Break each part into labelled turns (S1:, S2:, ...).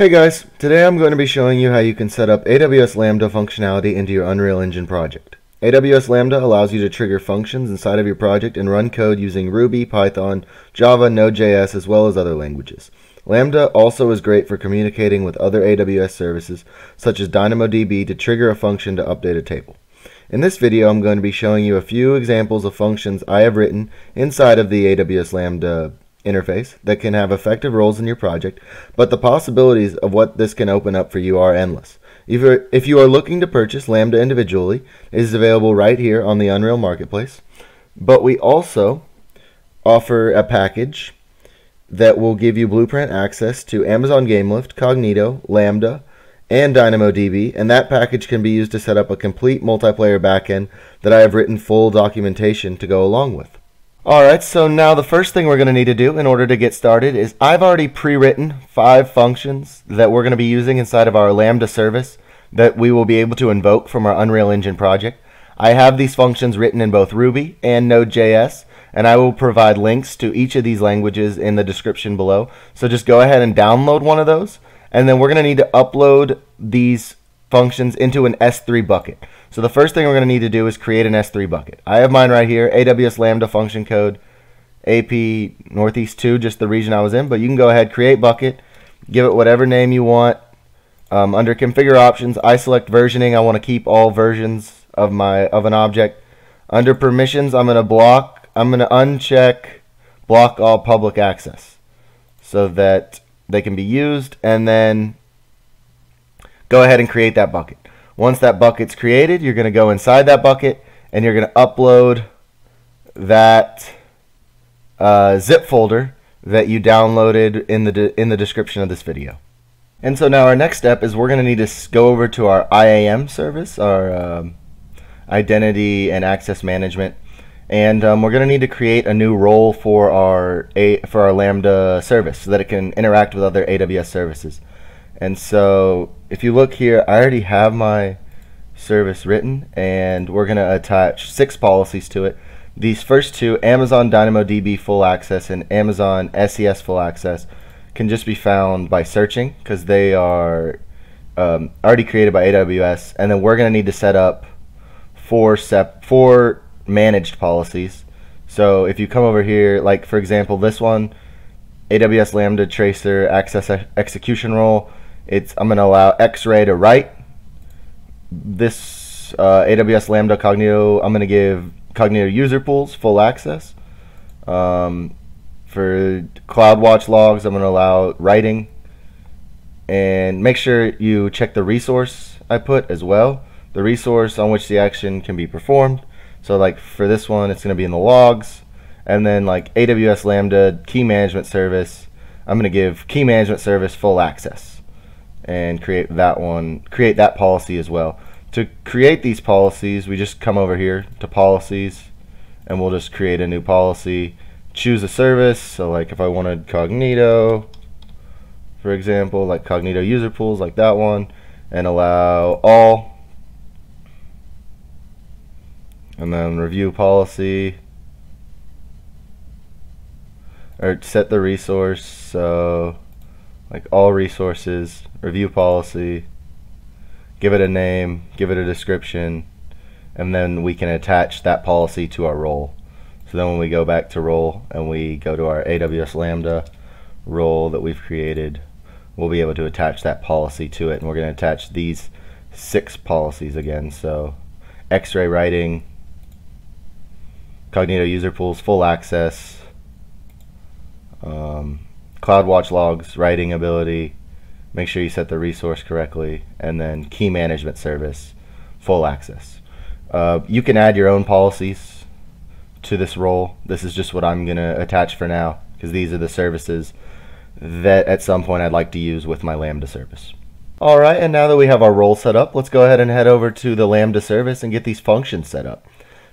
S1: Hey guys, today I'm going to be showing you how you can set up AWS Lambda functionality into your Unreal Engine project. AWS Lambda allows you to trigger functions inside of your project and run code using Ruby, Python, Java, Node.js, as well as other languages. Lambda also is great for communicating with other AWS services, such as DynamoDB to trigger a function to update a table. In this video, I'm going to be showing you a few examples of functions I have written inside of the AWS Lambda interface that can have effective roles in your project, but the possibilities of what this can open up for you are endless. If, if you are looking to purchase Lambda individually, it is available right here on the Unreal Marketplace. But we also offer a package that will give you blueprint access to Amazon GameLift, Cognito, Lambda, and DynamoDB, and that package can be used to set up a complete multiplayer backend that I have written full documentation to go along with. Alright, so now the first thing we're going to need to do in order to get started is I've already pre-written five functions that we're going to be using inside of our Lambda service that we will be able to invoke from our Unreal Engine project. I have these functions written in both Ruby and Node.js, and I will provide links to each of these languages in the description below. So just go ahead and download one of those, and then we're going to need to upload these functions into an S3 bucket. So the first thing we're going to need to do is create an S3 bucket. I have mine right here, AWS Lambda function code, AP Northeast 2, just the region I was in. But you can go ahead, create bucket, give it whatever name you want. Um, under configure options, I select versioning. I want to keep all versions of my of an object. Under permissions, I'm going to block. I'm going to uncheck block all public access so that they can be used. And then go ahead and create that bucket. Once that bucket's created, you're going to go inside that bucket and you're going to upload that uh, zip folder that you downloaded in the in the description of this video. And so now our next step is we're going to need to go over to our IAM service, our um, identity and access management, and um, we're going to need to create a new role for our a for our Lambda service so that it can interact with other AWS services. And so if you look here, I already have my service written and we're going to attach six policies to it. These first two, Amazon DynamoDB full access and Amazon SES full access, can just be found by searching because they are um, already created by AWS. And then we're going to need to set up four, sep four managed policies. So if you come over here, like for example, this one, AWS Lambda Tracer Access Execution Role, it's I'm going to allow X-Ray to write. This uh, AWS Lambda Cognito, I'm going to give Cognito user pools full access. Um, for CloudWatch logs, I'm going to allow writing. And make sure you check the resource I put as well. The resource on which the action can be performed. So like for this one, it's going to be in the logs. And then like AWS Lambda Key Management Service, I'm going to give Key Management Service full access and create that one, create that policy as well. To create these policies, we just come over here to policies and we'll just create a new policy. Choose a service, so like if I wanted Cognito, for example, like Cognito user pools, like that one, and allow all. And then review policy, or set the resource, so like all resources, review policy, give it a name, give it a description, and then we can attach that policy to our role. So then when we go back to role and we go to our AWS Lambda role that we've created, we'll be able to attach that policy to it. And we're going to attach these six policies again. So X-ray writing, Cognito user pools, full access, um, CloudWatch logs, writing ability, make sure you set the resource correctly, and then key management service, full access. Uh, you can add your own policies to this role. This is just what I'm going to attach for now because these are the services that at some point I'd like to use with my Lambda service. Alright, and now that we have our role set up, let's go ahead and head over to the Lambda service and get these functions set up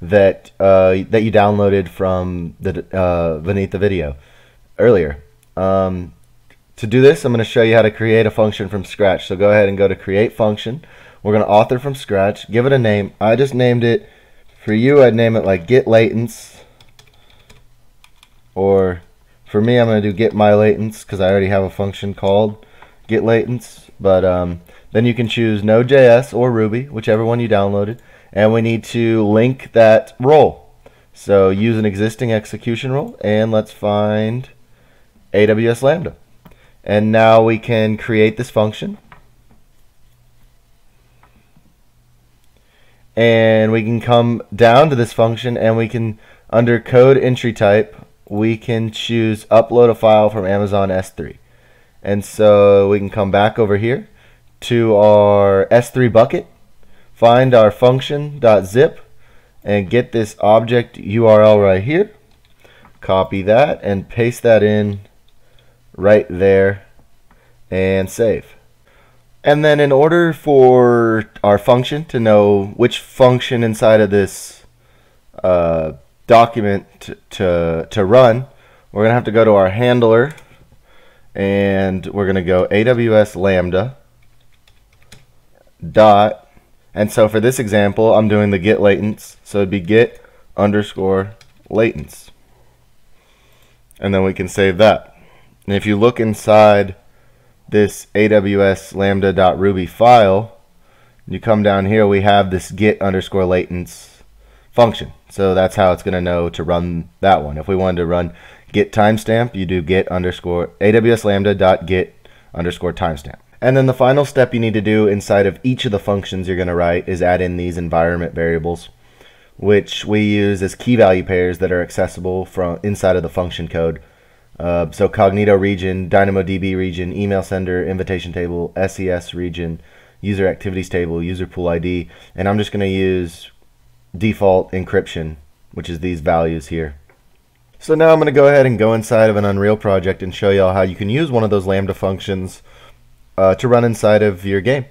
S1: that uh, that you downloaded from the uh, beneath the video earlier. Um, to do this, I'm going to show you how to create a function from scratch. So go ahead and go to create function. We're going to author from scratch, give it a name. I just named it, for you I'd name it like get latents, or for me I'm going to do get my latents because I already have a function called get latents, but um, then you can choose Node.js or Ruby, whichever one you downloaded, and we need to link that role. So use an existing execution role, and let's find AWS Lambda. And now we can create this function. And we can come down to this function and we can, under code entry type, we can choose upload a file from Amazon S3. And so we can come back over here to our S3 bucket, find our function.zip, and get this object URL right here. Copy that and paste that in right there and save. And then in order for our function to know which function inside of this uh, document to, to, run, we're going to have to go to our handler and we're going to go AWS Lambda dot. And so for this example I'm doing the get latents. So it'd be get underscore latents. And then we can save that and if you look inside this AWS lambda.ruby file you come down here we have this get underscore latents function so that's how it's going to know to run that one if we wanted to run get timestamp you do get underscore AWS lambda dot get underscore timestamp and then the final step you need to do inside of each of the functions you're going to write is add in these environment variables, which we use as key value pairs that are accessible from inside of the function code. Uh, so Cognito region, DynamoDB region, email sender, invitation table, SES region, user activities table, user pool ID, and I'm just going to use default encryption, which is these values here. So now I'm going to go ahead and go inside of an Unreal project and show y'all how you can use one of those Lambda functions uh, to run inside of your game.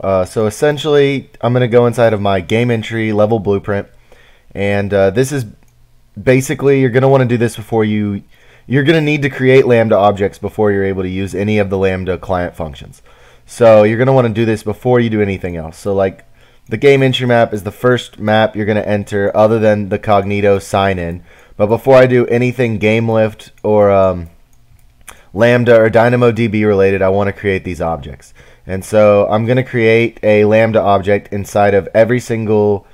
S1: Uh, so essentially, I'm going to go inside of my game entry level blueprint, and uh, this is basically you're going to want to do this before you. You're going to need to create Lambda objects before you're able to use any of the Lambda client functions. So you're going to want to do this before you do anything else. So like the game entry map is the first map you're going to enter other than the Cognito sign in. But before I do anything GameLift or um, Lambda or DynamoDB related, I want to create these objects. And so I'm going to create a Lambda object inside of every single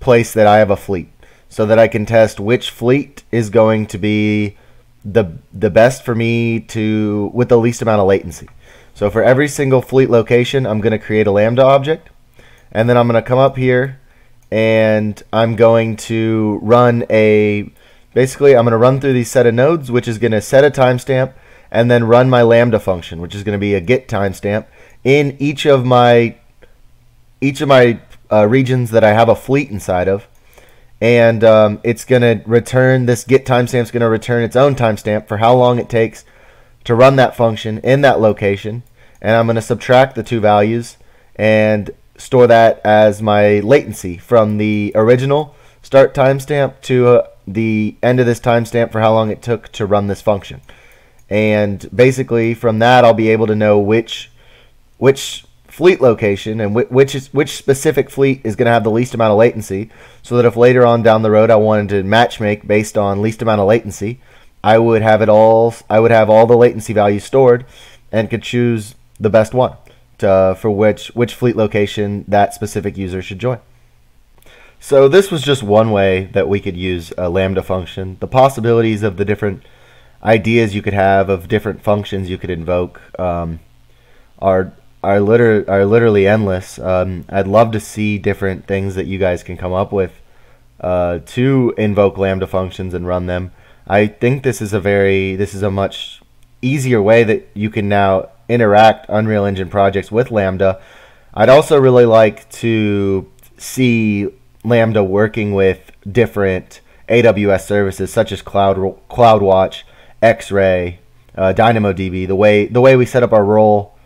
S1: place that I have a fleet so that I can test which fleet is going to be the the best for me to with the least amount of latency. So for every single fleet location, I'm going to create a Lambda object. And then I'm going to come up here and I'm going to run a basically I'm going to run through these set of nodes which is going to set a timestamp and then run my lambda function, which is going to be a get timestamp in each of my each of my uh, regions that I have a fleet inside of, and um, it's going to return this get timestamp is going to return its own timestamp for how long it takes to run that function in that location, and I'm going to subtract the two values and store that as my latency from the original start timestamp to uh, the end of this timestamp for how long it took to run this function. And basically from that I'll be able to know which which fleet location and which is which specific fleet is going to have the least amount of latency so that if later on down the road I wanted to match make based on least amount of latency I would have it all I would have all the latency values stored and could choose the best one to, for which which fleet location that specific user should join. So this was just one way that we could use a lambda function. The possibilities of the different ideas you could have of different functions you could invoke um, are are liter- are literally endless. Um, I'd love to see different things that you guys can come up with uh, to invoke Lambda functions and run them. I think this is a very this is a much easier way that you can now interact Unreal Engine projects with Lambda. I'd also really like to see Lambda working with different AWS services such as Cloud CloudWatch X-Ray, uh, DynamoDB, the way the way we set up our role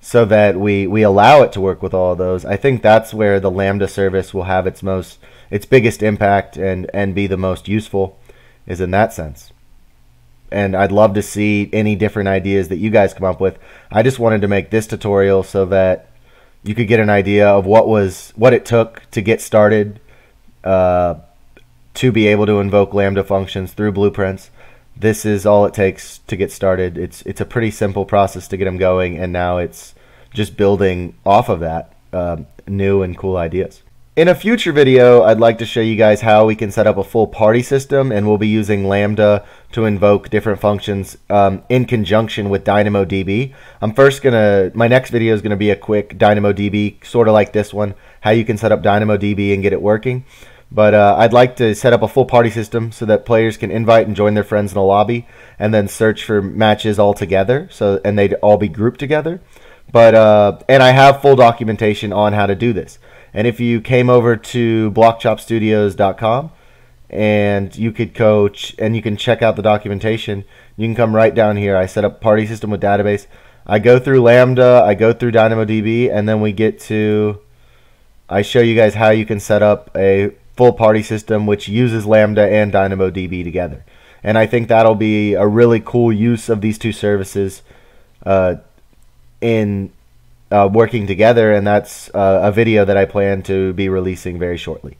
S1: so that we we allow it to work with all of those. I think that's where the Lambda service will have its most its biggest impact and and be the most useful is in that sense. And I'd love to see any different ideas that you guys come up with. I just wanted to make this tutorial so that you could get an idea of what was what it took to get started uh, to be able to invoke Lambda functions through blueprints this is all it takes to get started. It's it's a pretty simple process to get them going, and now it's just building off of that um, new and cool ideas. In a future video, I'd like to show you guys how we can set up a full party system, and we'll be using Lambda to invoke different functions um, in conjunction with DynamoDB. I'm first gonna, my next video is gonna be a quick DynamoDB, sort of like this one, how you can set up DynamoDB and get it working. But uh, I'd like to set up a full party system so that players can invite and join their friends in a lobby, and then search for matches all together. So and they'd all be grouped together. But uh, and I have full documentation on how to do this. And if you came over to blockchopstudios.com and you could coach and you can check out the documentation, you can come right down here. I set up party system with database. I go through Lambda, I go through DynamoDB, and then we get to I show you guys how you can set up a full party system which uses Lambda and DynamoDB together. And I think that'll be a really cool use of these two services uh, in uh, working together. And that's uh, a video that I plan to be releasing very shortly.